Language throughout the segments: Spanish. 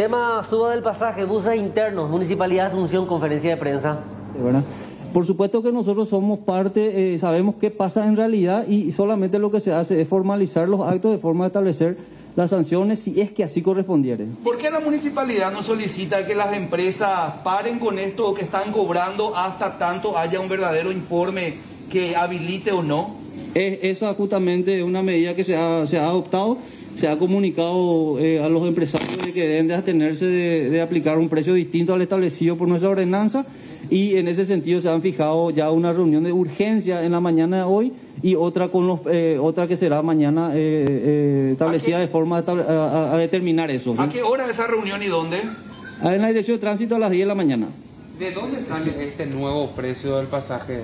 Tema suba del pasaje, buses internos, Municipalidad de Asunción, conferencia de prensa. ¿verdad? Por supuesto que nosotros somos parte, eh, sabemos qué pasa en realidad y solamente lo que se hace es formalizar los actos de forma de establecer las sanciones si es que así correspondiere. ¿Por qué la municipalidad no solicita que las empresas paren con esto que están cobrando hasta tanto haya un verdadero informe que habilite o no? Es esa justamente una medida que se ha, se ha adoptado, se ha comunicado eh, a los empresarios de que deben de abstenerse de, de aplicar un precio distinto al establecido por nuestra ordenanza y en ese sentido se han fijado ya una reunión de urgencia en la mañana de hoy y otra con los eh, otra que será mañana eh, eh, establecida de forma a, a- a determinar eso. ¿sí? ¿A qué hora esa reunión y dónde? Ah, En la dirección de tránsito a las 10 de la mañana. ¿De dónde sale este nuevo precio del pasaje?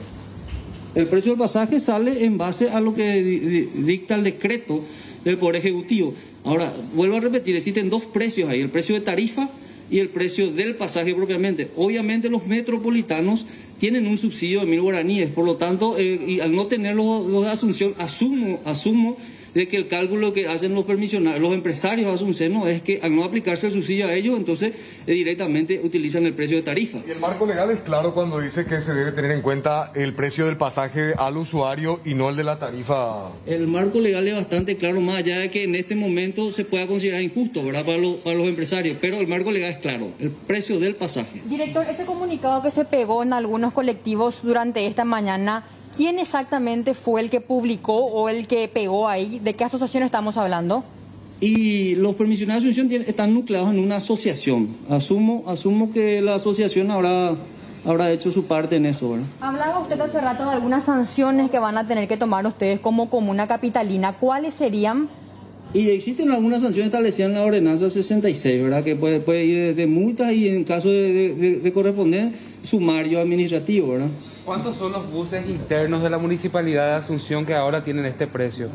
El precio del pasaje sale en base a lo que di- di- dicta el decreto del Poder Ejecutivo. Ahora, vuelvo a repetir, existen dos precios ahí, el precio de tarifa y el precio del pasaje propiamente. Obviamente los metropolitanos tienen un subsidio de mil guaraníes, por lo tanto, eh, y al no tener los, los de Asunción, asumo, asumo de que el cálculo que hacen los permisionarios, los empresarios asuncenos es que al no aplicarse el subsidio a ellos, entonces eh, directamente utilizan el precio de tarifa. Y el marco legal es claro cuando dice que se debe tener en cuenta el precio del pasaje al usuario y no el de la tarifa. El marco legal es bastante claro, más allá de que en este momento se pueda considerar injusto, ¿verdad? Para, los- para los empresarios, pero el marco legal es claro, el precio del pasaje. Director, ese comunicado que se pegó en algunos colectivos durante esta mañana, ¿quién exactamente fue el que publicó o el que pegó ahí? ¿De qué asociación estamos hablando? Y los permisionarios de Asunción están nucleados en una asociación. Asumo, asumo que la asociación habrá, habrá hecho su parte en eso, ¿verdad? Hablaba usted hace rato de algunas sanciones que van a tener que tomar ustedes como comuna capitalina. ¿Cuáles serían? Y existen algunas sanciones establecidas en la ordenanza 66, ¿verdad? Que puede, puede ir de multa y en caso de- de- de corresponder, sumario administrativo, ¿verdad? ¿Cuántos son los buses internos de la municipalidad de Asunción que ahora tienen este precio?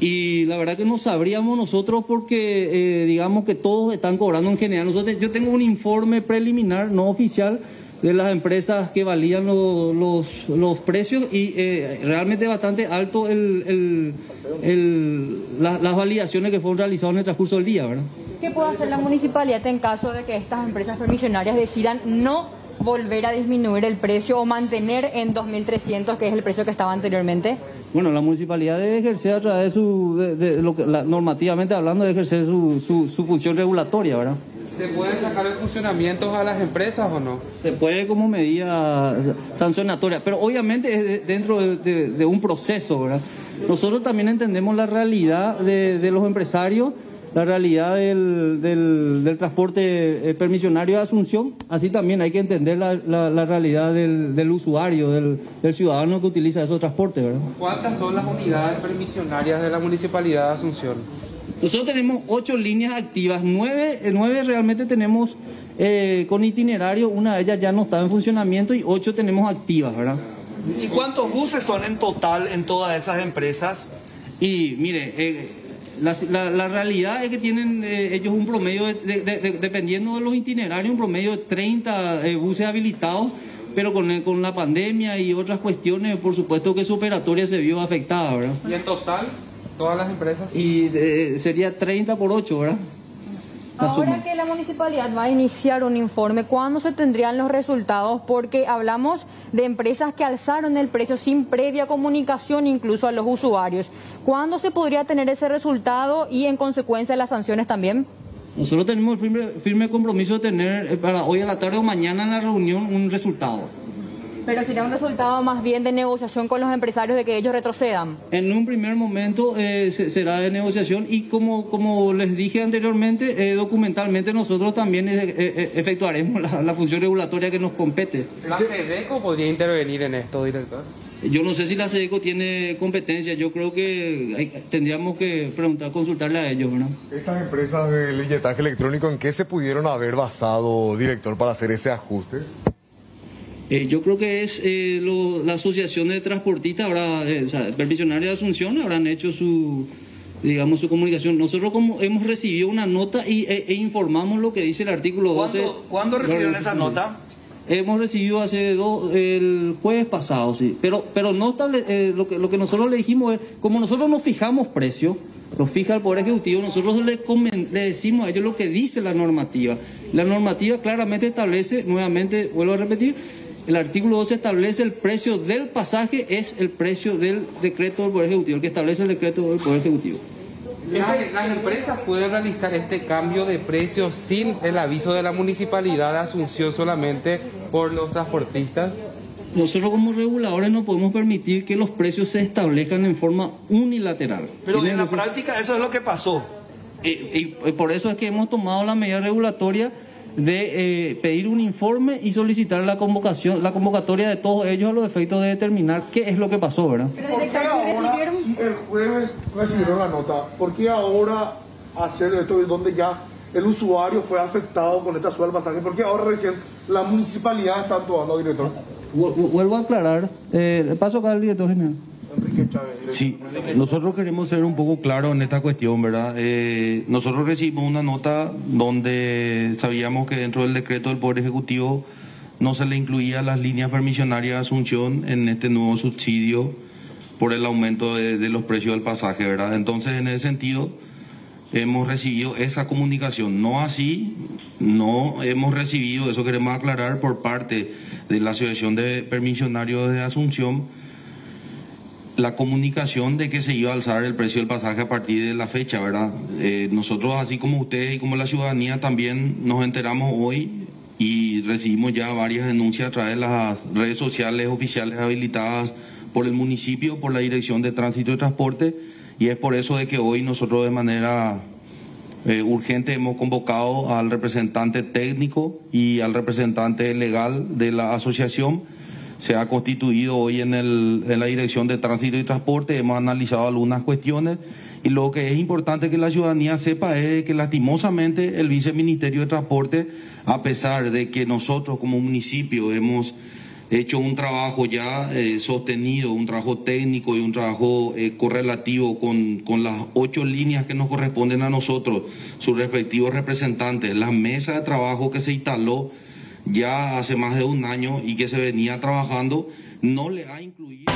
Y la verdad que no sabríamos nosotros porque eh, digamos que todos están cobrando en general. Nosotros, yo tengo un informe preliminar, no oficial, de las empresas que valían lo- los, los precios y eh, realmente bastante alto el, el- el- la- las validaciones que fueron realizadas en el transcurso del día, ¿verdad? ¿Qué puede hacer la municipalidad en caso de que estas empresas permisionarias decidan no volver a disminuir el precio o mantener en 2.300, que es el precio que estaba anteriormente? Bueno, la municipalidad debe ejercer a través de su, de, de lo que, la- normativamente hablando, debe ejercer su, su, su función regulatoria, ¿verdad? ¿Se pueden sacar de funcionamientos a las empresas o no? Se puede como medida sancionatoria, pero obviamente es de- dentro de, de- de un proceso, ¿verdad? Nosotros también entendemos la realidad de, de los empresarios, la realidad del, del- del transporte permisionario de Asunción, así también hay que entender la, la- la realidad del, del usuario, del, del ciudadano que utiliza esos transportes, ¿verdad? ¿Cuántas son las unidades permisionarias de la municipalidad de Asunción? Nosotros tenemos ocho líneas activas, nueve, nueve realmente tenemos eh, con itinerario, una de ellas ya no está en funcionamiento y ocho tenemos activas, ¿verdad? ¿Y cuántos buses son en total en todas esas empresas? Y mire, eh, la, la- la realidad es que tienen eh, ellos un promedio, de, de- de- de- dependiendo de los itinerarios, un promedio de 30 eh, buses habilitados, pero con, el- con la pandemia y otras cuestiones, por supuesto que su operatoria se vio afectada, ¿verdad? ¿Y en total, todas las empresas? Y eh, sería 30 por 8, ¿verdad? Ahora que la municipalidad va a iniciar un informe, ¿cuándo se tendrían los resultados? Porque hablamos de empresas que alzaron el precio sin previa comunicación incluso a los usuarios. ¿Cuándo se podría tener ese resultado y en consecuencia las sanciones también? Nosotros tenemos el firme, firme compromiso de tener eh, para hoy a la tarde o mañana en la reunión un resultado. Pero sería un resultado más bien de negociación con los empresarios de que ellos retrocedan. En un primer momento eh, se- será de negociación y como, como les dije anteriormente, eh, documentalmente nosotros también eh, eh, efectuaremos la, la función regulatoria que nos compete. ¿La SEDECO podría intervenir en esto, director? Yo no sé si la SEDECO tiene competencia, yo creo que hay- tendríamos que preguntar, consultarle a ellos, ¿verdad? Estas empresas del billetaje electrónico, ¿en qué se pudieron haber basado, director, para hacer ese ajuste? Eh, yo creo que es eh, lo- la asociación de transportistas, habrá, eh, o sea, permisionarios de Asunción habrán hecho su, digamos, su comunicación. Nosotros como hemos recibido una nota y, e, e informamos lo que dice el artículo 12. ¿Cuándo, ¿cuándo recibieron esa nota? Hemos recibido hace dos, el jueves pasado, sí. Pero, pero no estable, eh, lo, que, lo que nosotros le dijimos es, como nosotros no fijamos precio, lo fija el Poder Ejecutivo, nosotros le, le decimos a ellos lo que dice la normativa. La normativa claramente establece, nuevamente vuelvo a repetir, el artículo 12 establece el precio del pasaje es el precio del decreto del Poder Ejecutivo, el que establece el decreto del Poder Ejecutivo. Las, las empresas pueden realizar este cambio de precios sin el aviso de la municipalidad de Asunción solamente por los transportistas. Nosotros como reguladores no podemos permitir que los precios se establezcan en forma unilateral. Pero en la práctica eso es lo que pasó. Y, y- y por eso es que hemos tomado la medida regulatoria de eh, pedir un informe y solicitar la convocación, la convocatoria de todos ellos a los efectos de determinar qué es lo que pasó, ¿verdad? Pero ¿Por qué director, si ahora, recibieron... si el jueves recibieron la nota, por qué ahora hacer esto donde ya el usuario fue afectado con esta suba del pasaje? ¿Por qué ahora recién la municipalidad está actuando, director? Vu- vu- Vuelvo a aclarar, eh, paso acá al director general. Sí, nosotros queremos ser un poco claros en esta cuestión, ¿verdad? Eh, nosotros recibimos una nota donde sabíamos que dentro del decreto del Poder Ejecutivo no se le incluía las líneas permisionarias de Asunción en este nuevo subsidio por el aumento de, de los precios del pasaje, ¿verdad? Entonces, en ese sentido, hemos recibido esa comunicación. No así, no hemos recibido, eso queremos aclarar, por parte de la Asociación de Permisionarios de Asunción, la comunicación de que se iba a alzar el precio del pasaje a partir de la fecha, ¿verdad? Eh, nosotros, así como ustedes y como la ciudadanía, también nos enteramos hoy y recibimos ya varias denuncias a través de las redes sociales oficiales habilitadas por el municipio, por la Dirección de Tránsito y Transporte, y es por eso de que hoy nosotros de manera eh, urgente hemos convocado al representante técnico y al representante legal de la asociación. Se ha constituido hoy en, el, en la Dirección de Tránsito y Transporte, hemos analizado algunas cuestiones y lo que es importante que la ciudadanía sepa es que lastimosamente el Viceministerio de Transporte, a pesar de que nosotros como municipio hemos hecho un trabajo ya eh, sostenido, un trabajo técnico y un trabajo eh, correlativo con, con las ocho líneas que nos corresponden a nosotros, sus respectivos representantes, la mesa de trabajo que se instaló ya hace más de un año y que se venía trabajando, no le ha incluido.